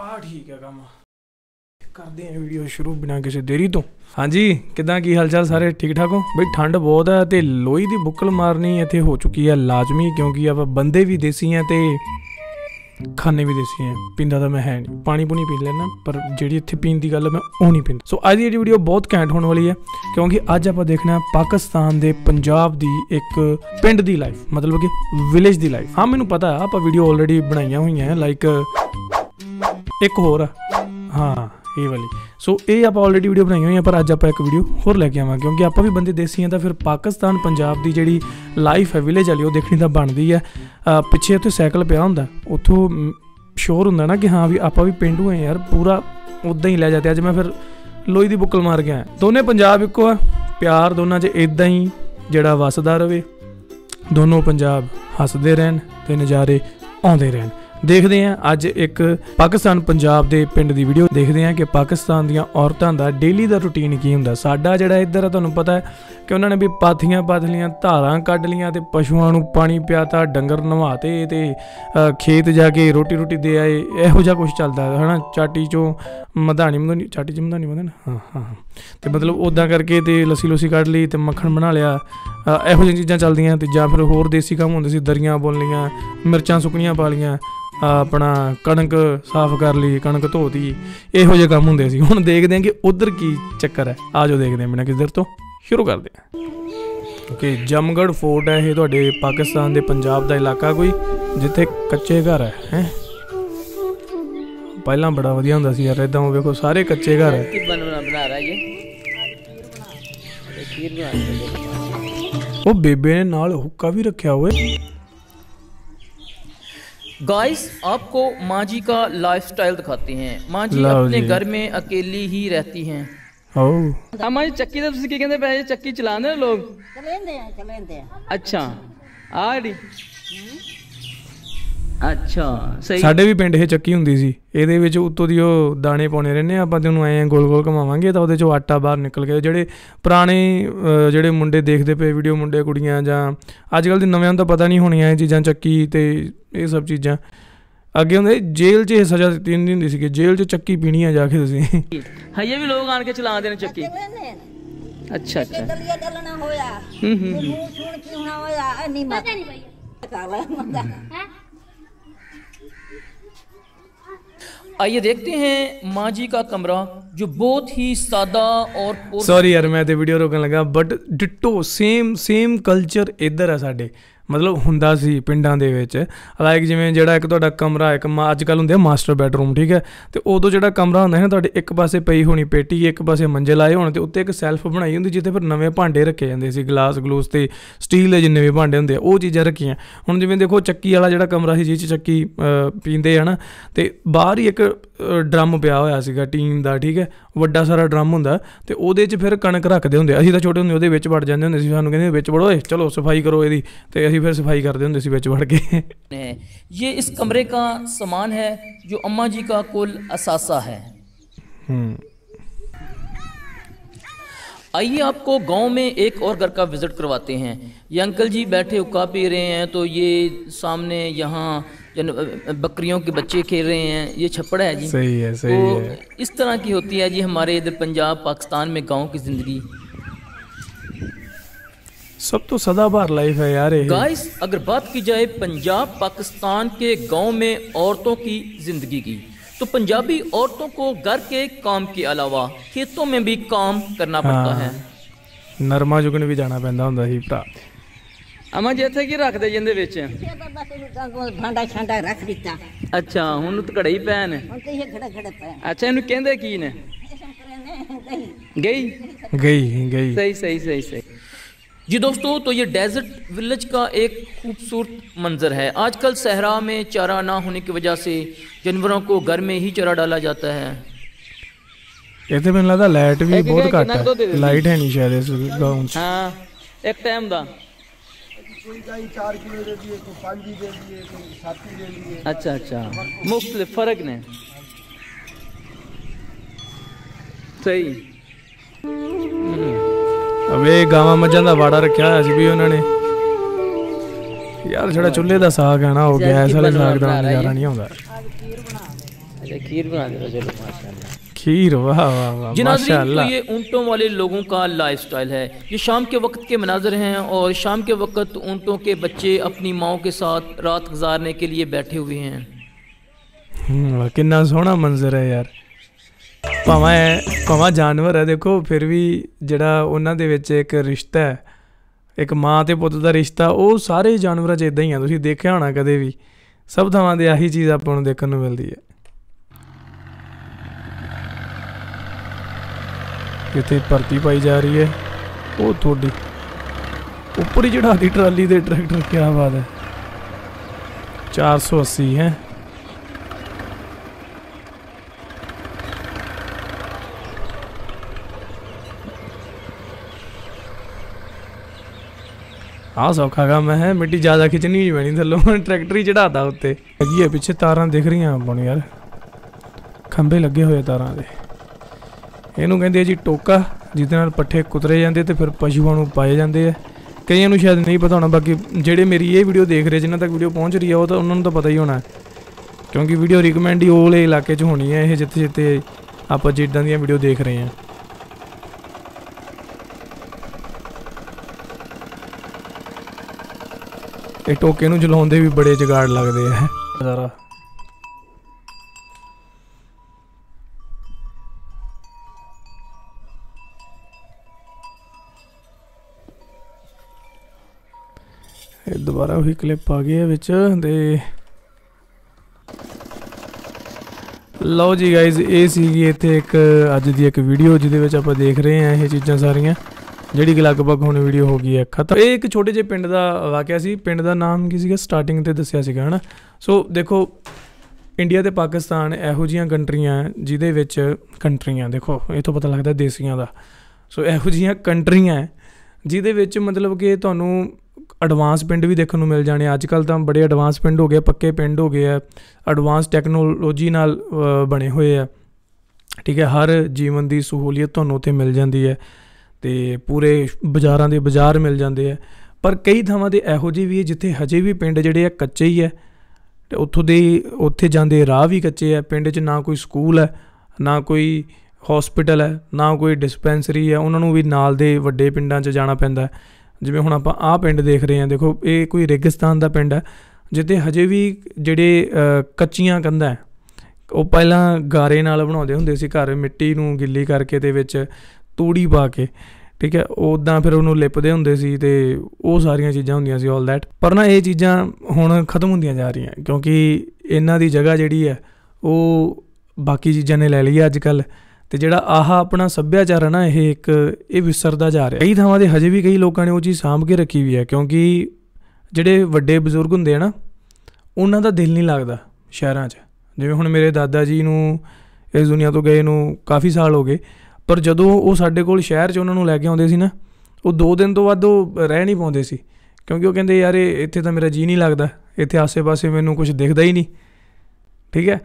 ਆ ਠੀਕ ਹੈ ਕੰਮ। ਕਰਦੇ ਆਂ ਵੀਡੀਓ ਸ਼ੁਰੂ ਬਿਨਾਂ ਕਿਸੇ ਦੇਰੀ ਤੋਂ। ਹਾਂਜੀ ਕਿਦਾਂ ਕੀ ਹਾਲ ਚਾਲ ਸਾਰੇ? ਠੀਕ ਠਾਕ ਹੋ? ਬਈ ਠੰਡ ਬਹੁਤ ਹੈ ਤੇ ਲੋਈ ਦੀ ਬੁੱਕਲ ਮਾਰਨੀ ਇੱਥੇ ਹੋ ਚੁੱਕੀ ਹੈ ਲਾਜ਼ਮੀ ਕਿਉਂਕਿ ਆਪਾਂ ਬੰਦੇ ਵੀ ਦੇਸੀ ਆ ਤੇ ਖਾਣੇ ਵੀ ਦੇਸੀ ਹੈ ਪੀਂਦਾ ਤਾਂ ਮੈਂ ਹੈ ਨਹੀਂ। ਪਾਣੀ ਪੂਣੀ ਪੀ ਲੈਣਾ ਪਰ ਜਿਹੜੀ ਇੱਥੇ ਪੀਣ ਦੀ ਗੱਲ ਹੈ, ਮੈਂ ਉਹ ਨਹੀਂ ਪੀਂਦਾ। ਸੋ ਅੱਜ ਦੀ ਜਿਹੜੀ ਵੀਡੀਓ ਬਹੁਤ ਘੈਂਟ ਹੋਣ ਵਾਲੀ ਹੈ ਕਿਉਂਕਿ ਅੱਜ ਆਪਾਂ ਦੇਖਣਾ ਪਾਕਿਸਤਾਨ ਦੇ ਪੰਜਾਬ ਦੀ ਇੱਕ ਪਿੰਡ ਦੀ ਲਾਈਫ ਮਤਲਬ ਕਿ ਵਿਲੇਜ ਦੀ ਲਾਈਫ ਹਾਂ ਮੈਨੂੰ ਪਤਾ ਹੈ ਆਪਾਂ ਵੀਡੀਓ ਆਲਰੇਡੀ ਬਣਾਈਆਂ ਹੋਈਆਂ ਲਾਈਕ ਇੱਕ ਹੋਰ ਆ। ਹਾਂ, ਇਹ ਵਾਲੀ। ਸੋ ਇਹ ਆਪਾਂ ਆਲਰੇਡੀ ਵੀਡੀਓ ਬਣਾਈ ਹੋਈ ਆ ਪਰ ਅੱਜ ਆਪਾਂ ਇੱਕ ਵੀਡੀਓ ਹੋਰ ਲੈ ਕੇ ਆਵਾਂ ਕਿਉਂਕਿ ਆਪਾਂ ਵੀ ਬੰਦੇ ਦੇਸੀ ਆ, ਤਾਂ ਫਿਰ ਪਾਕਿਸਤਾਨ, ਪੰਜਾਬ ਦੀ ਜਿਹੜੀ ਲਾਈਫ ਹੈ ਵਿਲੇਜ ਵਾਲੀ, ਉਹ ਦੇਖਣੀ ਤਾਂ ਬਣਦੀ ਹੈ। ਪਿੱਛੇ ਉੱਥੇ ਸਾਈਕਲ ਪਿਆ ਹੁੰਦਾ, ਉੱਥੋਂ ਸ਼ੋਰ ਹੁੰਦਾ ਨਾ ਕਿ ਹਾਂ ਵੀ ਆਪਾਂ ਵੀ ਪਿੰਡੂ ਆ ਯਾਰ, ਪੂਰਾ ਉਦਾਂ ਹੀ ਲੈ ਜਾਂਦੇ ਅੱਜ ਮੈਂ ਫਿਰ ਲੋਈ ਦੀ ਬੁੱਕਲ ਮਾਰ ਗਿਆ ਦੋਨੇ ਪੰਜਾਬ ਇੱਕੋ ਆ, ਪਿਆਰ ਦੋਨਾਂ 'ਚ ਇਦਾਂ ਹੀ, ਜਿਹੜਾ ਵਸਦਾ ਰਵੇ, ਦੋਨੋਂ ਪੰਜਾਬ ਹੱਸਦੇ ਰਹਿਣ ਤੇ ਨਜ਼ਾਰੇ ਆਉਂਦੇ ਰਹਿਣ। ਦੇਖਦੇ ਹਾਂ। ਅੱਜ ਇੱਕ ਪਾਕਿਸਤਾਨ ਪੰਜਾਬ ਦੇ ਪਿੰਡ ਦੀ ਵੀਡੀਓ ਦੇਖਦੇ ਹਾਂ ਕਿ ਪਾਕਿਸਤਾਨ ਦੀਆਂ ਔਰਤਾਂ ਦਾ ਡੇਲੀ ਦਾ ਰੁਟੀਨ ਕੀ ਹੁੰਦਾ। ਸਾਡਾ ਜਿਹੜਾ ਇੱਧਰ ਆ, ਤੁਹਾਨੂੰ ਪਤਾ ਹੈ ਕਿ ਉਹਨਾਂ ਨੇ ਵੀ ਪਾਥੀਆਂ ਪਾਥ ਲੀਆਂ ਧਾਰਾਂ ਕੱਢ ਲੀਆਂ ਤੇ ਪਸ਼ੂਆਂ ਨੂੰ ਪਾਣੀ ਪਿਆਤਾ ਡੰਗਰ ਨਵਾਤੇ ਤੇ ਖੇਤ ਜਾ ਕੇ ਰੋਟੀ ਰੋਟੀ ਦੇ ਆਏ। ਇਹੋ ਜਿਹਾ ਕੁਝ ਚੱਲਦਾ ਹੈ, ਹਨਾ? ਚਾਟੀ ਚੋਂ ਮਧਾਣੀ ਮਧਾਣੀ, ਚਾਟੀ ਚ ਮਧਾਣੀ ਬੰਦੇ ਹਾਂ ਹਾਂ ਹਾਂ। ਤੇ ਮਤਲਬ ਉਦਾਂ ਕਰਕੇ ਤੇ ਲੱਸੀ ਲੁੱਸੀ ਕੱਢ ਲਈ ਤੇ ਮੱਖਣ ਬਣਾ ਲਿਆ। ਇਹੋ ਜਿਹੀਆਂ ਚੀਜ਼ਾਂ ਚੱਲਦੀਆਂ ਤੇ ਜਾਂ ਫਿਰ ਹੋਰ ਦੇਸੀ ਕੰਮ ਹੁੰਦੇ ਸੀ, ਦਰੀਆਂ ਬੁਣ ਲੀਆਂ ਮਿਰਚਾਂ ਸੁੱਕਣੀਆਂ ਪਾ ਲੀਆਂ ਆਪਣਾ ਕਣਕ ਸਾਫ਼ ਕਰ ਲਈ, ਕਣਕ ਧੋਤੀ। ਇਹੋ ਜਿਹੇ ਕੰਮ ਹੁੰਦੇ ਸੀ। ਹੁਣ ਦੇਖਦੇ ਹਾਂ ਕਿ ਉਧਰ ਕੀ ਚੱਕਰ ਹੈ। ਆਜੋ ਦੇਖਦੇ ਹਾਂ ਬਿਨਾਂ ਕਿਸੇ ਦੇਰ ਤੋਂ। ਸ਼ੁਰੂ ਕਰਦੇ ਹਾਂ ਓਕੇ ਜਮਗੜ ਫੋਰਟ ਹੈ ਇਹ ਤੁਹਾਡੇ ਪਾਕਿਸਤਾਨ ਦੇ ਪੰਜਾਬ ਦਾ ਇਲਾਕਾ ਕੋਈ ਜਿੱਥੇ ਕੱਚੇ ਘਰ ਹੈ ਹੈ ਪਹਿਲਾਂ ਬੜਾ ਵਧੀਆ ਹੁੰਦਾ ਸੀ ਯਾਰ ਇਦਾਂ ਵੇਖੋ ਸਾਰੇ ਕੱਚੇ ਘਰ ਹੈ की बनना बना रहा है ये खीर बना रहा है ਉਹ ਬੇਬੇ ਨੇ ਨਾਲ ਹੁੱਕਾ ਵੀ ਰੱਖਿਆ ਹੋਏ गाइस आपको माँ जी का लाइफस्टाइल दिखाते हैं माँ जी लो अपने जी। घर में अकेली ही रहती हैं ਓ ਅਮਾ ਜੀ ਚੱਕੀ ਦਾ ਤੁਸੀਂ ਕੀ ਕਹਿੰਦੇ ਪਏ? ਚੱਕੀ ਚਲਾਉਂਦੇ ਨੇ ਲੋਕ? ਚਲੇਂਦੇ ਆ ਚਲੇਂਦੇ ਆ। ਅੱਛਾ। ਆੜੀ ਅੱਛਾ ਸਹੀ। ਸਾਡੇ ਵੀ ਪਿੰਡ ਇਹ ਚੱਕੀ ਹੁੰਦੀ ਸੀ। ਇਹਦੇ ਵਿੱਚ ਉੱਤੋਂ ਦੀ ਉਹ ਆਪਾਂ ਗੋਲ-ਗੋਲ ਘਮਾਵਾਂਗੇ ਤਾਂ ਉਹਦੇ ਚੋਂ ਆਟਾ ਬਾਹਰ ਨਿਕਲ ਗਿਆ। ਜਿਹੜੇ ਪੁਰਾਣੇ ਜਿਹੜੇ ਮੁੰਡੇ ਦੇਖਦੇ ਪਏ ਵੀਡੀਓ ਮੁੰਡੇ ਕੁੜੀਆਂ ਜਾਂ ਅੱਜ ਕੱਲ ਦੇ ਨਵਿਆਂ ਨੂੰ ਤਾਂ ਪਤਾ ਨਹੀਂ ਹੋਣੀਆਂ ਇਹ ਚੀਜ਼ਾਂ ਚੱਕੀ ਤੇ ਇਹ ਸਭ ਚੀਜ਼ਾਂ। ਅੱਗੇ ਹੁੰਦੇ ਜੇਲ੍ਹ 'ਚ ਇਹ ਸਜ਼ਾ ਦਿੱਤੀ ਜਾਂਦੀ ਹੁੰਦੀ ਸੀ ਕਿ ਜੇਲ੍ਹ 'ਚ ਚੱਕੀ ਪੀਣੀ ਆ ਜਾ ਕੇ ਤੁਸੀਂ ਹਈਏ ਵੀ ਲੋਕ ਆਣ ਕੇ ਚਲਾਉਂਦੇ ਨੇ ਚੱਕੀ ਚਲੇਂਦੇ ਅੱਛਾ ਅੱਛਾ ਦਲੀਆ ਡਲਣਾ ਹੋਇਆ ਹੂੰ ਹੂੰ ਤੇ ਮੂੰਹ ਸੁਣ ਕੀ ਹੋਣਾ ਹੋਇਆ ਐਨੀ ਮਤ ਪਤਾ ਨਹੀਂ ਬਈ ਕਾਲਾ ਮੰਦਾ आइए देखते हैं माँ जी का कमरा जो बहुत ही सादा और पुर- ਸੌਰੀ ਯਾਰ ਮੈਂ ਤੇ ਵੀਡੀਓ ਰੋਕਣ ਲੱਗਾ but ditto same same culture ਇੱਧਰ ਆ ਸਾਡੇ ਮਤਲਬ ਹੁੰਦਾ ਸੀ ਪਿੰਡਾਂ ਦੇ ਵਿੱਚ। ਲਾਈਕ ਜਿਵੇਂ ਜਿਹੜਾ ਇੱਕ ਤੁਹਾਡਾ ਕਮਰਾ, ਇੱਕ ਮਾ- ਅੱਜ ਕੱਲ ਹੁੰਦੇ ਆ ਮਾਸਟਰ ਬੈਡਰੂਮ ਠੀਕ ਹੈ? ਤੇ ਉਦੋਂ ਜਿਹੜਾ ਕਮਰਾ ਹੁੰਦਾ ਹੈ ਨਾ, ਤੁਹਾਡੇ ਇੱਕ ਪਾਸੇ ਪਈ ਹੋਣੀ ਪੇਟੀ, ਇੱਕ ਪਾਸੇ ਮੰਜੇ ਲਾਏ ਹੋਣ ਤੇ ਉੱਤੇ ਇੱਕ ਸੈਲਫ ਬਣਾਈ ਹੁੰਦੀ ਜਿੱਥੇ ਫਿਰ ਨਵੇਂ ਭਾਂਡੇ ਰੱਖੇ ਜਾਂਦੇ ਸੀ ਗਲਾਸ ਗਲੂਸ ਤੇ ਸਟੀਲ ਦੇ ਜਿੰਨੇ ਵੀ ਭਾਂਡੇ ਹੁੰਦੇ ਆ, ਉਹ ਚੀਜ਼ਾਂ ਰੱਖੀਆਂ। ਹੁਣ ਜਿਵੇਂ ਦੇਖੋ ਚੱਕੀ ਵਾਲਾ ਜਿਹੜਾ ਕਮਰਾ ਸੀ ਜਿਹ 'ਚ ਚੱਕੀ ਪੀਂਦੇ ਆ ਨਾ, ਤੇ ਬਾਹਰ ਹੀ ਇੱਕ ਡਰਮ ਪਿਆ ਹੋਇਆ ਸੀਗਾ ਟੀਨ ਦਾ, ਠੀਕ ਹੈ? ਵੱਡਾ ਸਾਰਾ ਡਰਮ ਹੁੰਦਾ ਤੇ ਉਹਦੇ 'ਚ ਫਿਰ ਕਣਕ ਰੱਖਦੇ ਹੁੰਦੇ ਅਸੀਂ ਤਾਂ ਛੋਟੇ ਹੁੰਦੇ, ਉਹਦੇ ਵਿੱਚ ਵੜ ਜਾਂਦੇ ਹੁੰਦੇ ਸੀ, ਸਾਨੂੰ ਕਹਿੰਦੇ ਵਿੱਚ ਵੜੋ ਏ ਚਲੋ ਸਫ਼ਾਈ ਕਰੋ ਇਹਦੀ। ਤੇ ਅਸੀਂ ਫਿਰ ਸਫਾਈ ਕਰਦੇ ਹੁੰਦੇ ਸੀ ਵਿੱਚ ਵੜ ਕੇ है ये इस कमरे का सामान है जो अम्मा जी का कुल असासा है ਹੂੰ आइए आपको गांव में एक और घर का विजिट करवाते हैं ये अंकल जी बैठे हुक्का पी रहे हैं तो ये सामने यहाँ जन- बकरियों के बच्चे खेल रहे हैं ये छप्पड़ है जी सही है सही तो है इस तरह की होती है जी हमारे इधर पंजाब पाकिस्तान में गांव की ज़िंदगी ਸਭ ਤੋਂ ਸਦਾਬਹਾਰ ਲਾਈਫ ਹੈ ਯਾਰ ਇਹ गाइस अगर बात की जाए पंजाब पाकिस्तान के गांव में औरतों की जिंदगी की तो पंजाबी औरतों को घर के काम के अलावा खेतों में भी काम करना पड़ता हाँ। है ਨਰਮਾ ਚੁਗਣ ਵੀ ਜਾਣਾ ਪੈਂਦਾ ਹੁੰਦਾ ਸੀ ਭਰਾ ਅਮਾ ਜੀ ਇੱਥੇ ਕੀ ਰੱਖਦੇ ਜਿੰਦੇ ਵਿੱਚ ਇਹ ਤਾਂ ਬਸ ਇਹਨੂੰ ਤਾਂ ਭਾਂਡਾ ਛਾਂਡਾ ਰੱਖ ਦਿੱਤਾ ਅੱਛਾ ਹੁਣ ਤਾਂ ਘੜੇ ਹੀ ਪਏ ਨੇ ਹੁਣ ਤੇ ਇਹ ਖੜੇ ਖੜੇ ਪਏ ਅੱਛਾ ਇਹਨੂੰ ਕਹਿੰਦੇ ਕੀ ਨੇ ਇਹ ਸੰਪਰੇ ਨੇ ਦਹੀਂ ਗਈ ਗਈ ਗਈ सही सही सही सही जी दोस्तों तो ये डेजर्ट विलेज का एक खूबसूरत मंज़र है। आजकल सहरा में चारा ना होने की वजह से जानवरों को घर में ही चारा डाला जाता है। तो लाइट भी बहुत घट है। तो लाइट है नहीं शायद इस गाँव में। हाँ एक टाइम दा। अच्छा अच्छा। मुख्तलि फ़र्क ने सही। ਅਵੇ ਗਾਵਾਂ ਮੱਝਾਂ ਦਾ ਵਾੜਾ ਰੱਖਿਆ ਹੋਇਆ ਸੀ ਵੀ ਉਹਨਾਂ ਨੇ ਯਾਰ ਜਿਹੜਾ ਚੁੱਲ੍ਹੇ ਦਾ ਸਾਗ ਹੈ ਨਾ ਉਹ ਜ਼ਹਿਰ ਗੈਸ ਕੀ ਵਾਲੇ ਬਣਵਾ ਸਾਗ ਦਾ ਬਣਾ ਰਿਹਾ ਨਜ਼ਾਰਾ ਜੀ। ਨਹੀਂ ਆਉਂਦਾ अच्छा खीर बना देता चलो माशाल्लाह खीर वाह वाह वाह जी नाज़रीन, तो माशाल्लाह ये ऊँटों वाले लोगों का लाइफ स्टाइल है ये शाम के वक्त के मनाजर हैं और शाम के वक्त ऊँटों के बच्चे अपनी माओ के साथ रात गुजारने के लिए बैठे हुए हैं ਹੂੰ, ਵਾਹ, ਕਿੰਨਾ ਸੋਹਣਾ ਮੰਜ਼ਰ ਹੈ ਯਾਰ ਭਾਵੇਂ ਭਾਵੇਂ ਜਾਨਵਰ ਹੈ ਦੇਖੋ, ਫਿਰ ਵੀ ਜਿਹੜਾ ਉਹਨਾਂ ਦੇ ਵਿੱਚ ਇੱਕ ਰਿਸ਼ਤਾ ਹੈ, ਇੱਕ ਮਾਂ ਤੇ ਪੁੱਤ ਦਾ ਰਿਸ਼ਤਾ, ਉਹ ਸਾਰੇ ਜਾਨਵਰਾਂ 'ਚ ਇਦਾਂ ਹੀ ਆ, ਤੁਸੀਂ ਦੇਖਿਆ ਹੋਣਾ ਕਦੇ ਵੀ। ਸਭ ਥਾਵਾਂ ਤੇ ਆਹੀ ਚੀਜ਼ ਆਪਾਂ ਨੂੰ ਦੇਖਣ ਨੂੰ ਮਿਲਦੀ ਹੈ। ਕਿਤੇ ਭਰਤੀ ਪਾਈ ਜਾ ਰਹੀ ਹੈ, ਉਹ ਤੁਹਾਡੀ ਉੱਪਰ ਹੀ ਚੜਾਦੀ ਟਰਾਲੀ ਦੇ ਟਰੈਕਟਰ ਕੀ ਬਾਤ ਹੈ। 480 ਹੈ। ਆਹ ਸੌਖਾ ਕੰਮ ਹੈ, ਮਿੱਟੀ ਜ਼ਿਆਦਾ ਖਿੱਚਣੀ ਨਹੀਂ ਪੈਣੀ ਥੱਲੋਂ ਟਰੈਕਟਰ ਹੀ ਚੜਾਤਾ ਉੱਤੇ। ਹੈਗੀ ਹੈ ਪਿੱਛੇ ਤਾਰਾਂ ਦਿਖ ਰਹੀਆਂ ਆਪਾਂ ਨੂੰ ਯਾਰ। ਖੰਭੇ ਲੱਗੇ ਹੋਏ ਤਾਰਾਂ ਦੇ। ਇਹਨੂੰ ਕਹਿੰਦੇ ਆ ਜੀ ਟੋਕਾ, ਜਿਹਦੇ ਨਾਲ ਪੱਠੇ ਕੁਤਰੇ ਜਾਂਦੇ ਤੇ ਫਿਰ ਪਸ਼ੂਆਂ ਨੂੰ ਪਾਏ ਜਾਂਦੇ ਆ। ਕਈਆਂ ਨੂੰ ਸ਼ਾਇਦ ਨਹੀਂ ਪਤਾ ਹੋਣਾ, ਬਾਕੀ ਜਿਹੜੇ ਮੇਰੀ ਇਹ ਵੀਡੀਓ ਦੇਖ ਰਹੇ, ਜਿਨ੍ਹਾਂ ਤੱਕ ਵੀਡੀਓ ਪਹੁੰਚ ਰਹੀ ਹੈ ਉਹ ਤਾਂ ਉਹਨਾਂ ਨੂੰ ਤਾਂ ਪਤਾ ਹੀ ਹੋਣਾ। ਕਿਉਂਕਿ ਵੀਡੀਓ ਰਿਕਮੈਂਡ ਹੀ ਉਹਲੇ ਇਲਾਕੇ 'ਚ ਹੋਣੀ ਹੈ ਇਹ ਜਿੱਥੇ ਜਿੱਥੇ ਆਪਾਂ ਜਿੱਦਾਂ ਦੀਆਂ ਵੀਡੀਓ ਦੇਖ ਰਹੇ ਹਾਂ ਇਹ ਟੋਕੇ ਨੂੰ ਚਲਾਉਂਦੇ ਵੀ ਬੜੇ ਜਗਾੜ ਲੱਗਦੇ ਆ। ਜ਼ਰਾ ਇਹ ਦੁਬਾਰਾ ਉਹੀ ਕਲਿੱਪ ਆ ਗਈ ਹੈ ਵਿੱਚ ਤੇ ਲਓ ਜੀ ਗਾਇਜ਼ ਇਹ ਸੀਗੀ ਇੱਥੇ ਇੱਕ ਅੱਜ ਦੀ ਇੱਕ ਵੀਡੀਓ ਜਿਹਦੇ ਵਿੱਚ ਆਪਾਂ ਦੇਖ ਰਹੇ ਹਾਂ ਇਹ ਚੀਜ਼ਾਂ ਸਾਰੀਆਂ। ਜਿਹੜੀ ਕਿ ਲਗਭਗ ਹੁਣ ਵੀਡੀਓ ਹੋ ਗਈ ਹੈ, ਖਤਮ। ਇਹ ਇੱਕ ਛੋਟੇ ਜਿਹੇ ਪਿੰਡ ਦਾ ਵਾਕਿਆ ਸੀ। ਪਿੰਡ ਦਾ ਨਾਮ ਕੀ ਸੀਗਾ? ਸਟਾਰਟਿੰਗ ਤੇ ਦੱਸਿਆ ਸੀਗਾ, ਹਨਾ? ਸੋ ਦੇਖੋ ਇੰਡੀਆ ਤੇ ਪਾਕਿਸਤਾਨ ਇਹੋ ਜੀਆਂ ਕੰਟਰੀਆਂ ਜਿਹਦੇ ਵਿੱਚ ਕੰਟਰੀਆਂ, ਦੇਖੋ, ਇਹ ਤੋਂ ਪਤਾ ਲੱਗਦਾ ਦੇਸੀਆਂ ਦਾ। ਸੋ ਇਹੋ ਜੀਆਂ ਕੰਟਰੀਆਂ ਜਿਹਦੇ ਵਿੱਚ ਮਤਲਬ ਕਿ ਤੁਹਾਨੂੰ ਐਡਵਾਂਸ ਪਿੰਡ ਵੀ ਦੇਖਣ ਨੂੰ ਮਿਲ ਜਾਣੇ ਅੱਜ ਕੱਲ ਤਾਂ ਬੜੇ ਐਡਵਾਂਸ ਪਿੰਡ ਹੋ ਗਏ, ਪੱਕੇ ਪਿੰਡ ਹੋ ਗਏ ਆ। ਐਡਵਾਂਸ ਟੈਕਨੋਲੋਜੀ ਨਾਲ ਬਣੇ ਹੋਏ ਆ। ਠੀਕ ਹੈ, ਹਰ ਜੀਵਨ ਦੀ ਸਹੂਲੀਅਤ ਤੁਹਾਨੂੰ ਉੱਥੇ ਮਿਲ ਜਾਂਦੀ ਹੈ। ਤੇ ਪੂਰੇ ਬਾਜ਼ਾਰਾਂ ਦੇ ਬਾਜ਼ਾਰ ਮਿਲ ਜਾਂਦੇ ਆ। ਪਰ ਕਈ ਥਾਵਾਂ ਤੇ ਇਹੋ ਜਿਹੇ ਵੀ ਹੈ ਜਿੱਥੇ ਹਜੇ ਵੀ ਪਿੰਡ ਜਿਹੜੇ ਆ ਕੱਚੇ ਹੀ ਹੈ ਤੇ ਉੱਥੋਂ ਦੇ, ਉੱਥੇ ਜਾਂਦੇ ਰਾਹ ਵੀ ਕੱਚੇ ਆ। ਪਿੰਡ 'ਚ ਨਾ ਕੋਈ ਸਕੂਲ ਹੈ ਨਾ ਕੋਈ ਹਸਪੀਟਲ ਹੈ ਨਾ ਕੋਈ ਡਿਸਪੈਂਸਰੀ ਹੈ ਉਹਨਾਂ ਨੂੰ ਵੀ ਨਾਲ ਦੇ ਵੱਡੇ ਪਿੰਡਾਂ 'ਚ ਜਾਣਾ ਪੈਂਦਾ। ਜਿਵੇਂ ਹੁਣ ਆਪਾਂ ਆਹ ਪਿੰਡ ਦੇਖ ਰਹੇ ਹਾਂ ਦੇਖੋ ਇਹ ਕੋਈ ਰੇਗਿਸਤਾਨ ਦਾ ਪਿੰਡ ਹੈ ਜਿੱਥੇ ਹਜੇ ਵੀ ਜਿਹੜੇ ਕੱਚੀਆਂ ਕੰਧਾਂ ਉਹ ਪਹਿਲਾਂ ਗਾਰੇ ਨਾਲ ਬਣਾਉਂਦੇ ਹੁੰਦੇ ਸੀ ਘਰ, ਮਿੱਟੀ ਨੂੰ ਗਿੱਲੀ ਕਰਕੇ ਤੇ ਵਿੱਚ। ਤੂੜੀ ਪਾ ਕੇ, ਠੀਕ ਹੈ ਉਦਾਂ ਫਿਰ ਉਹਨੂੰ ਲਿਪਦੇ ਹੁੰਦੇ ਸੀ ਤੇ ਉਹ ਸਾਰੀਆਂ ਚੀਜ਼ਾਂ ਹੁੰਦੀਆਂ ਸੀ ਆਲ ਦੈਟ ਪਰ ਨਾ ਇਹ ਚੀਜ਼ਾਂ ਹੁਣ ਖਤਮ ਹੁੰਦੀਆਂ ਜਾ ਰਹੀਆਂ, ਕਿਉਂਕਿ ਇਹਨਾਂ ਦੀ ਜਗ੍ਹਾ ਜਿਹੜੀ ਹੈ, ਉਹ ਬਾਕੀ ਚੀਜ਼ਾਂ ਨੇ ਲੈ ਲਈ ਹੈ ਅੱਜ ਕੱਲ ਤੇ ਜਿਹੜਾ ਆਹ ਆਪਣਾ ਸੱਭਿਆਚਾਰ ਹੈ ਨਾ, ਇਹ ਇੱਕ, ਇਹ ਵਿਸਰਦਾ ਜਾ ਰਿਹਾ। ਕਈ ਥਾਵਾਂ ਤੇ ਹਜੇ ਵੀ ਕਈ ਲੋਕਾਂ ਨੇ ਉਹ ਚੀਜ਼ ਸਾਂਭ ਕੇ ਰੱਖੀ ਵੀ ਹੈ, ਕਿਉਂਕਿ ਜਿਹੜੇ ਵੱਡੇ ਬਜ਼ੁਰਗ ਹੁੰਦੇ ਆ ਨਾ, ਉਹਨਾਂ ਦਾ ਦਿਲ ਨਹੀਂ ਲੱਗਦਾ ਸ਼ਹਿਰਾਂ 'ਚ। ਜਿਵੇਂ ਹੁਣ ਮੇਰੇ ਦਾਦਾ ਜੀ ਨੂੰ ਇਸ ਦੁਨੀਆ ਤੋਂ ਗਏ ਨੂੰ ਕਾਫੀ ਸਾਲ ਹੋ ਗਏ ਪਰ ਜਦੋਂ ਉਹ ਸਾਡੇ ਕੋਲ ਸ਼ਹਿਰ 'ਚ ਉਹਨਾਂ ਨੂੰ ਲੈ ਕੇ ਆਉਂਦੇ ਸੀ ਨਾ, ਉਹ 2 ਦਿਨ ਤੋਂ ਵੱਧ ਉਹ ਰਹਿ ਨਹੀਂ ਪਾਉਂਦੇ ਸੀ। ਕਿਉਂਕਿ ਉਹ ਕਹਿੰਦੇ, ਯਾਰ, ਇਹ, ਇੱਥੇ ਤਾਂ ਮੇਰਾ ਜੀ ਨਹੀਂ ਲੱਗਦਾ। ਇੱਥੇ ਆਸੇ-ਪਾਸੇ ਮੈਨੂੰ ਕੁਝ ਦਿਖਦਾ ਹੀ ਨਹੀਂ। ਠੀਕ ਹੈ?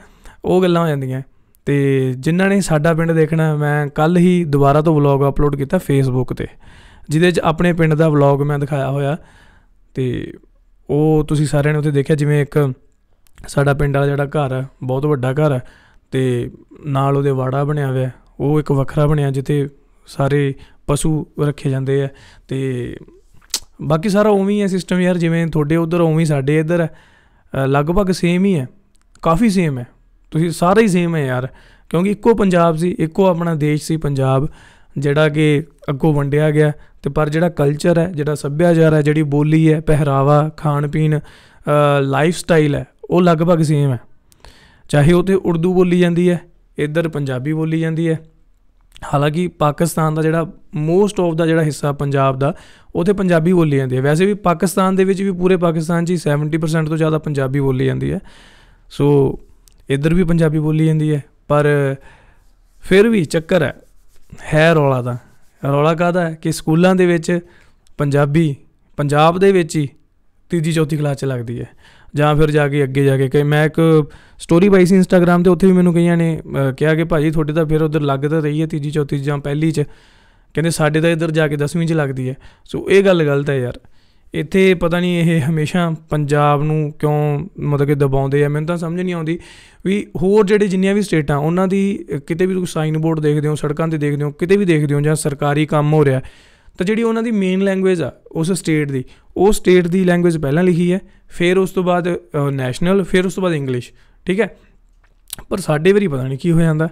ਉਹ ਗੱਲਾਂ ਹੋ ਜਾਂਦੀਆਂ। ਤੇ ਜਿਨ੍ਹਾਂ ਨੇ ਸਾਡਾ ਪਿੰਡ ਦੇਖਣਾ, ਮੈਂ ਕੱਲ ਹੀ ਦੁਬਾਰਾ ਤੋਂ ਵਲੌਗ ਅਪਲੋਡ ਕੀਤਾ ਫੇਸਬੁੱਕ ਤੇ, ਜਿਹਦੇ 'ਚ ਆਪਣੇ ਪਿੰਡ ਦਾ ਵਲੌਗ ਮੈਂ ਦਿਖਾਇਆ ਹੋਇਆ। ਤੇ ਉਹ ਤੁਸੀਂ ਸਾਰਿਆਂ ਨੇ ਉੱਥੇ ਦੇਖਿਆ, ਜਿਵੇਂ ਇੱਕ ਸਾਡਾ ਪਿੰਡ ਵਾਲਾ ਜਿਹੜਾ ਘਰ ਹੈ ਬਹੁਤ ਵੱਡਾ ਘਰ ਹੈ ਤੇ ਨਾਲ ਉਹਦੇ ਵਾੜਾ ਬਣਿਆ ਹੋਇਆ। ਉਹ ਇੱਕ ਵੱਖਰਾ ਬਣਿਆ ਜਿੱਥੇ ਸਾਰੇ ਪਸ਼ੂ ਰੱਖੇ ਜਾਂਦੇ ਆ ਤੇ ਬਾਕੀ ਸਾਰਾ ਉਵੇਂ ਹੀ ਹੈ ਸਿਸਟਮ ਯਾਰ, ਜਿਵੇਂ ਤੁਹਾਡੇ ਉਧਰ ਉਵੇਂ ਹੀ ਸਾਡੇ ਇੱਧਰ ਹੈ। ਲਗਭਗ ਸੇਮ ਹੀ ਹੈ, ਕਾਫੀ ਸੇਮ ਹੈ। ਤੁਸੀਂ ਸਾਰਾ ਹੀ ਸੇਮ ਹੈ ਯਾਰ, ਕਿਉਂਕਿ ਇੱਕੋ ਪੰਜਾਬ ਸੀ, ਇੱਕੋ ਆਪਣਾ ਦੇਸ਼ ਸੀ ਪੰਜਾਬ, ਜਿਹੜਾ ਕਿ ਅੱਗੋਂ ਵੰਡਿਆ ਗਿਆ ਤੇ ਪਰ ਜਿਹੜਾ ਕਲਚਰ ਹੈ, ਜਿਹੜਾ ਸੱਭਿਆਚਾਰ ਹੈ, ਜਿਹੜੀ ਬੋਲੀ ਹੈ, ਪਹਿਰਾਵਾ ਖਾਣ ਪੀਣ ਲਾਈਫ ਸਟਾਈਲ ਹੈ, ਉਹ ਲਗਭਗ ਸੇਮ ਹੈ। ਚਾਹੇ ਉਹ ਤੇ ਉਰਦੂ ਬੋਲੀ ਜਾਂਦੀ ਹੈ ਇੱਧਰ ਪੰਜਾਬੀ ਬੋਲੀ ਜਾਂਦੀ ਹੈ। ਹਾਲਾਂਕਿ ਪਾਕਿਸਤਾਨ ਦਾ ਜਿਹੜਾ ਮੋਸਟ ਆਫ ਦਾ ਜਿਹੜਾ ਹਿੱਸਾ ਪੰਜਾਬ ਦਾ ਉਥੇ ਪੰਜਾਬੀ ਬੋਲੀ ਜਾਂਦੀ ਹੈ। ਵੈਸੇ ਵੀ ਪਾਕਿਸਤਾਨ ਦੇ ਵਿੱਚ ਵੀ ਪੂਰੇ ਪਾਕਿਸਤਾਨ 'ਚ ਹੀ 70% ਤੋਂ ਜ਼ਿਆਦਾ ਪੰਜਾਬੀ ਬੋਲੀ ਜਾਂਦੀ ਹੈ। ਸੋ ਇੱਧਰ ਵੀ ਪੰਜਾਬੀ ਬੋਲੀ ਜਾਂਦੀ ਹੈ। ਪਰ ਫਿਰ ਵੀ ਚੱਕਰ ਹੈ ਹੈ ਰੌਲਾ ਦਾ ਰੌਲਾ ਕਾਹਦਾ ਹੈ? ਕਿ ਸਕੂਲਾਂ ਦੇ ਵਿੱਚ ਪੰਜਾਬੀ, ਪੰਜਾਬ ਦੇ ਵਿੱਚ ਹੀ ਤੀਜੀ ਚੌਥੀ ਕਲਾਸ 'ਚ ਲੱਗਦੀ ਹੈ। ਜਾਂ ਫਿਰ ਜਾ ਕੇ ਅੱਗੇ ਜਾ ਕੇ ਕਿ ਮੈਂ ਇੱਕ ਸਟੋਰੀ ਪਾਈ ਸੀ ਇੰਸਟਾਗ੍ਰam ਤੇ, ਉੱਥੇ ਵੀ ਮੈਨੂੰ ਕਈਆਂ ਨੇ ਕਿਹਾ ਕਿ ਭਾਜੀ ਤੁਹਾਡੇ ਤਾਂ ਫਿਰ ਉਧਰ ਲੱਗ ਤਾਂ ਰਹੀ ਹੈ ਤੀਜੀ, ਚੌਥੀ 'ਚ ਜਾਂ ਪਹਿਲੀ 'ਚ। ਕਹਿੰਦੇ ਸਾਡੇ ਤਾਂ ਇੱਧਰ ਜਾ ਕੇ 10ਵੀਂ 'ਚ ਲੱਗਦੀ ਹੈ। ਸੋ ਇਹ ਗੱਲ ਗਲਤ ਹੈ ਯਾਰ। ਇੱਥੇ ਪਤਾ ਨਹੀਂ ਇਹ ਹਮੇਸ਼ਾ ਪੰਜਾਬ ਨੂੰ ਕਿਉਂ ਮਤਲਬ ਕਿ ਦਬਾਉਂਦੇ ਆ, ਮੈਨੂੰ ਤਾਂ ਸਮਝ ਨਹੀਂ ਆਉਂਦੀ ਵੀ ਹੋਰ ਜਿਹੜੇ ਜਿੰਨੀਆਂ ਵੀ ਸਟੇਟਾਂ, ਉਹਨਾਂ ਦੀ ਕਿਤੇ ਵੀ ਤੁਸੀਂ ਸਾਈਨ ਬੋਰਡ ਦੇਖਦੇ ਹੋ, ਸੜਕਾਂ ਤੇ ਦੇਖਦੇ ਹੋ, ਕਿਤੇ ਵੀ ਦੇਖਦੇ ਹੋ ਜਾਂ ਸਰਕਾਰੀ ਕੰਮ ਹੋ ਰਿਹਾ ਤਾਂ ਜਿਹੜੀ ਉਹਨਾਂ ਦੀ ਮੇਨ ਲੈਂਗੁਏਜ ਆ, ਉਸ ਸਟੇਟ ਦੀ, ਉਹ ਸਟੇਟ ਦੀ ਲੈਂਗੁਏਜ ਪਹਿਲਾਂ ਲਿਖੀ ਹੈ, ਫਿਰ ਉਸ ਤੋਂ ਬਾਅਦ ਨੈਸ਼ਨਲ ਫਿਰ ਉਸ ਤੋਂ ਬਾਅਦ ਇੰਗਲਿਸ਼ ਠੀਕ ਹੈ? ਪਰ ਸਾਡੇ ਵਾਰੀ ਪਤਾ ਨਹੀਂ ਕੀ ਹੋ ਜਾਂਦਾ।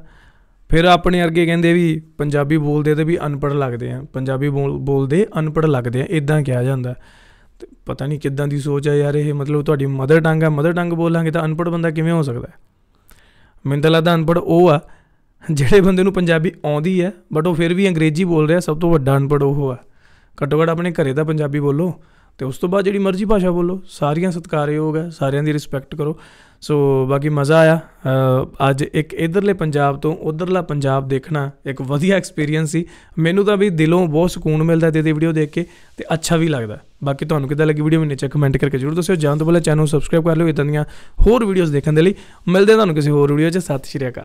ਫਿਰ ਆਪਣੇ ਵਰਗੇ ਕਹਿੰਦੇ ਵੀ ਪੰਜਾਬੀ ਬੋਲਦੇ ਤੇ ਵੀ ਅਨਪੜ੍ਹ ਲੱਗਦੇ ਆ, ਪੰਜਾਬੀ ਬੋਲ- ਬੋਲਦੇ ਅਨਪੜ੍ਹ ਲੱਗਦੇ ਆ ਇਦਾਂ ਕਿਹਾ ਜਾਂਦਾ। ਤੇ ਪਤਾ ਨਹੀਂ ਕਿੱਦਾਂ ਦੀ ਸੋਚ ਆ ਯਾਰ ਇਹ, ਮਤਲਬ ਤੁਹਾਡੀ ਮਦਰ ਟੰਗ ਆ ਮਦਰ ਟੰਗ ਬੋਲਾਂਗੇ ਤਾਂ ਅਨਪੜ੍ਹ ਬੰਦਾ ਕਿਵੇਂ ਹੋ ਸਕਦਾ? ਮੈਨੂੰ ਤਾਂ ਲੱਗਦਾ ਅਨਪੜ੍ਹ ਉਹ ਆ ਜਿਹੜੇ ਬੰਦੇ ਨੂੰ ਪੰਜਾਬੀ ਆਉਂਦੀ ਹੈ ਬਟ ਉਹ ਫਿਰ ਵੀ ਅੰਗਰੇਜ਼ੀ ਬੋਲ ਰਿਹਾ, ਸਭ ਤੋਂ ਵੱਡਾ ਅਨਪੜ੍ਹ ਉਹ ਆ ਘੱਟੋ ਘੱਟ ਆਪਣੇ ਘਰੇ ਤਾਂ ਪੰਜਾਬੀ ਬੋਲੋ, ਤੇ ਉਸ ਤੋਂ ਬਾਅਦ ਜਿਹੜੀ ਮਰਜ਼ੀ ਭਾਸ਼ਾ ਬੋਲੋ, ਸਾਰੀਆਂ ਸਤਿਕਾਰਯੋਗ ਹੈ, ਸਾਰਿਆਂ ਦੀ ਰਿਸਪੈਕਟ ਕਰੋ। ਸੋ ਬਾਕੀ ਮਜ਼ਾ ਆਇਆ ਅੱਜ ਇੱਕ ਇਧਰਲੇ ਪੰਜਾਬ ਤੋਂ ਉਧਰਲਾ ਪੰਜਾਬ ਦੇਖਣਾ, ਇੱਕ ਵਧੀਆ ਐਕਸਪੀਰੀਅੰਸ ਸੀ। ਮੈਨੂੰ ਤਾਂ ਵੀ ਦਿਲੋਂ ਬਹੁਤ ਸਕੂਨ ਮਿਲਦਾ ਤੇ ਦੀ ਵੀਡੀਓ ਦੇਖ ਕੇ, ਤੇ ਅੱਛਾ ਵੀ ਲੱਗਦਾ। ਬਾਕੀ ਤੁਹਾਨੂੰ ਕਿੱਦਾਂ ਲੱਗੀ ਵੀਡੀਓ ਮੈਨੂੰ ਨੀਚੇ ਕਮੈਂਟ ਕਰਕੇ ਜਰੂਰ ਦੱਸਿਓ। ਜਾਣ ਤੋਂ ਪਹਿਲਾਂ ਚੈਨਲ ਨੂੰ ਸਬਸਕ੍ਰਾਈਬ ਕਰ ਲਿਓ ਇਦਾਂ ਦੀਆਂ ਹੋਰ ਵੀਡੀਓਜ਼ ਦੇਖਣ ਦੇ ਲਈ। ਮਿਲਦੇ ਹਾਂ ਤੁਹਾਨੂੰ ਕਿਸੇ ਹੋਰ ਵੀਡੀਓ 'ਚ। ਸਤਿ ਸ਼੍ਰੀ ਅਕਾਲ।